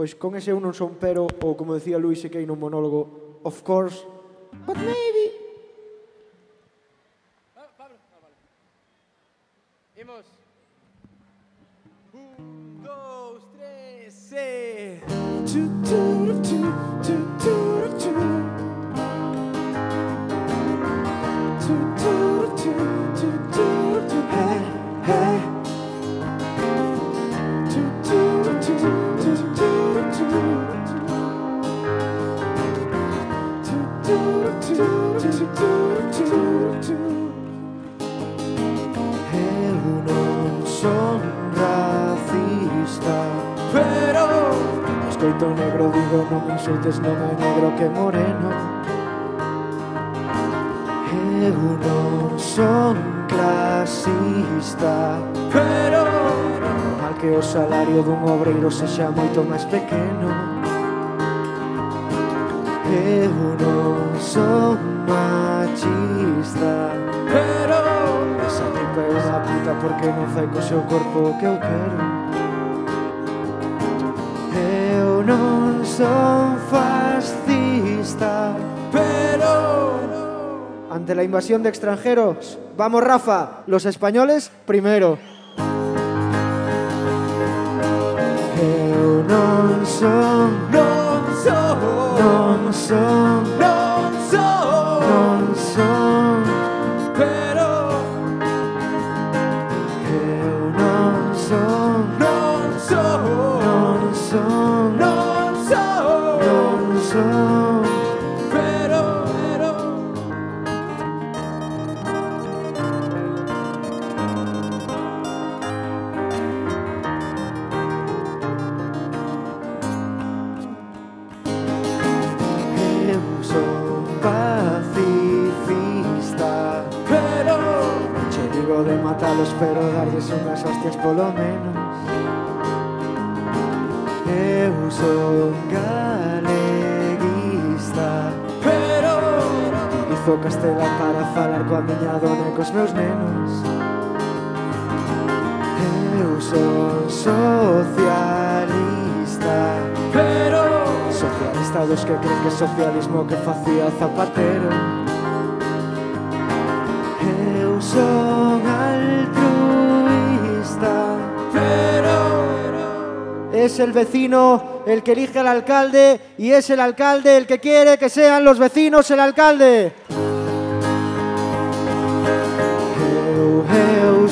Pois con ese eu non son pero, ou como decía Luis Sequei no monólogo, of course, but maybe. Imos. Un, dos, tres, se. Tu, tu, tu, tu, tu, tu. xeito negro Digo non insultes non hai negro que moreno eh, Eu non son clasista Pero Mal que o salario dun obreiro sexa moito máis pequeno. Eh, eu non son machista Pero Esa tipa é unha puta porque non fai co seu corpo o que eu quero. Son fascista Pero Ante la invasión de extranjeros Vamos Rafa, los españoles primero. Eu non son Non son Non son Non matalos pero darlles unhas hostias polo menos Eu son galeguista Pero Utilizo castelán para falar coa miña dona e cos meus nenos Eu son socialista Pero Socialista dos que creen que socialismo que facía Zapatero Es el vecino el que elige al alcalde y es el alcalde el que quiere que sean los vecinos el alcalde. Eu, eu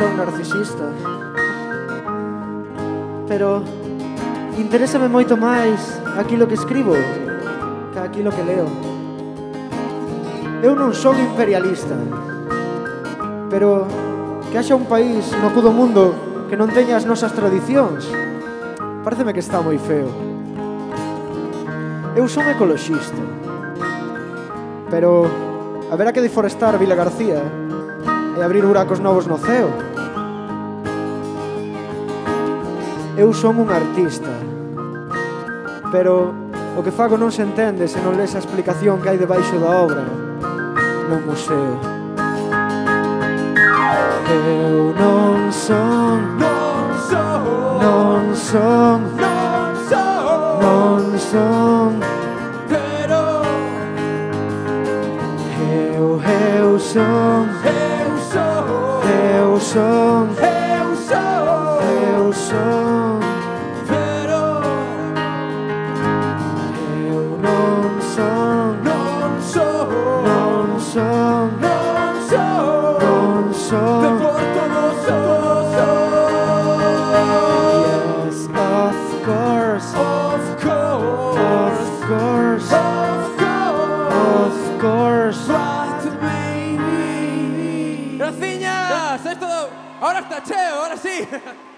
son narcisista. Pero interésame moito máis aquilo que escribo que aquilo que leo. Eu non son imperialista Pero que haxa un país no cu do mundo que non teña as nosas tradicións Pareceme que está moi feo. Eu son ecoloxista Pero haberá que deforestar Vila García e abrir buracos novos no ceo. Eu son un artista, pero o que fago non se entende se non lees a explicación que hai debaixo da obra no museo. Eu non son, non son, non son, non son, non son Eu sou, eu sou, eu sou. Vero. Eu Of course, of course, of course, right to me. ¡Franciña! Ya, todo. Ahora está Cheo, ahora sí.